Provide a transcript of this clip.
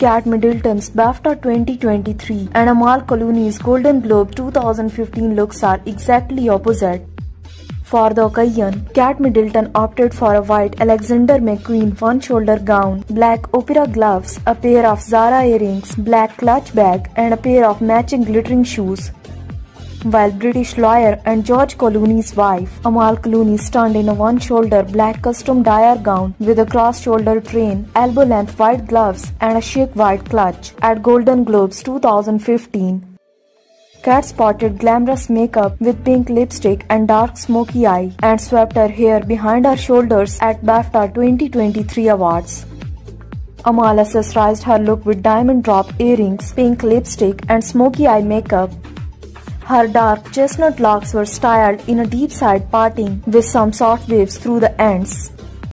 Kate Middleton's BAFTA 2023 and Amal Clooney's Golden Globe 2015 looks are exactly opposite. For the occasion, Kate Middleton opted for a white Alexander McQueen one-shoulder gown, black opera gloves, a pair of Zara earrings, black clutch bag, and a pair of matching glittering shoes while British lawyer and George Clooney's wife, Amal Clooney, stunned in a one-shoulder black custom Dior gown with a cross-shoulder train, elbow-length white gloves, and a chic white clutch at Golden Globes 2015. Kate spotted glamorous makeup with pink lipstick and dark smoky eye and swept her hair behind her shoulders at BAFTA 2023 awards. Amal accessorized her look with diamond drop earrings, pink lipstick, and smoky eye makeup. Her dark chestnut locks were styled in a deep side parting with some soft waves through the ends.